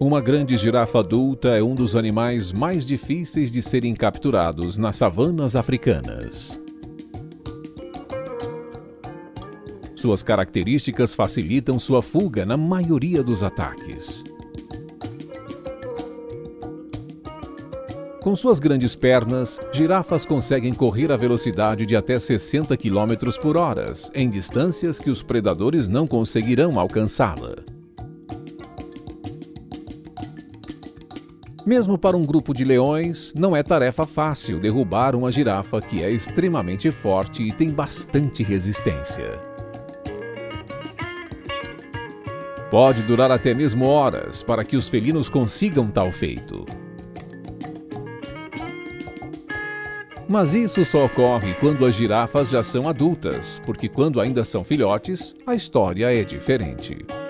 Uma grande girafa adulta é um dos animais mais difíceis de serem capturados nas savanas africanas. Suas características facilitam sua fuga na maioria dos ataques. Com suas grandes pernas, girafas conseguem correr a velocidade de até 60 km por hora, em distâncias que os predadores não conseguirão alcançá-la. Mesmo para um grupo de leões, não é tarefa fácil derrubar uma girafa que é extremamente forte e tem bastante resistência. Pode durar até mesmo horas para que os felinos consigam tal feito. Mas isso só ocorre quando as girafas já são adultas, porque quando ainda são filhotes, a história é diferente.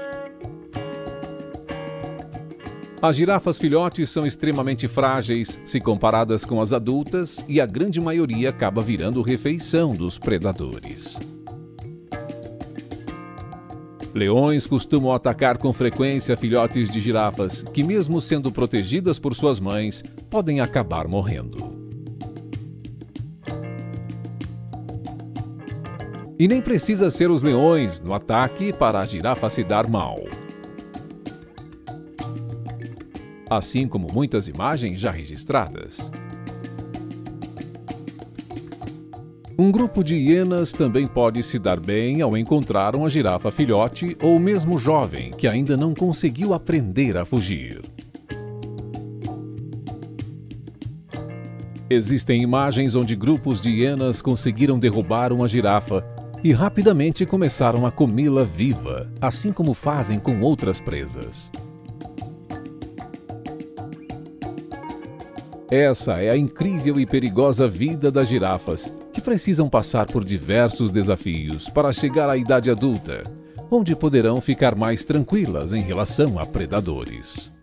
As girafas filhotes são extremamente frágeis se comparadas com as adultas e a grande maioria acaba virando refeição dos predadores. Leões costumam atacar com frequência filhotes de girafas que, mesmo sendo protegidas por suas mães, podem acabar morrendo. E nem precisa ser os leões no ataque para a girafa se dar mal. Assim como muitas imagens já registradas. Um grupo de hienas também pode se dar bem ao encontrar uma girafa filhote ou mesmo jovem que ainda não conseguiu aprender a fugir. Existem imagens onde grupos de hienas conseguiram derrubar uma girafa e rapidamente começaram a comê-la viva, assim como fazem com outras presas. Essa é a incrível e perigosa vida das girafas, que precisam passar por diversos desafios para chegar à idade adulta, onde poderão ficar mais tranquilas em relação a predadores.